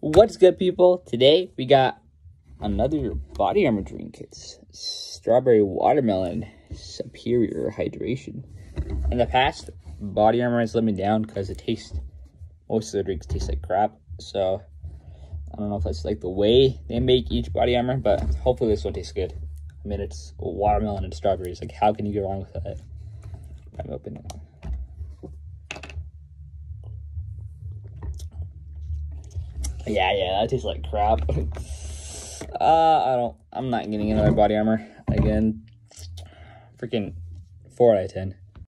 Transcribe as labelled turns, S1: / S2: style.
S1: What's good, people? Today we got another body armor drink. It's strawberry watermelon superior hydration. In the past, body armor has let me down because it tastes most of the drinks taste like crap. So I don't know if that's like the way they make each body armor, but hopefully this one tastes good. I mean, it's watermelon and strawberries. Like, how can you go wrong with that? I'm opening it. Yeah, yeah, that tastes like crap. uh, I don't, I'm not getting into my body armor again. Freaking 4 out of 10.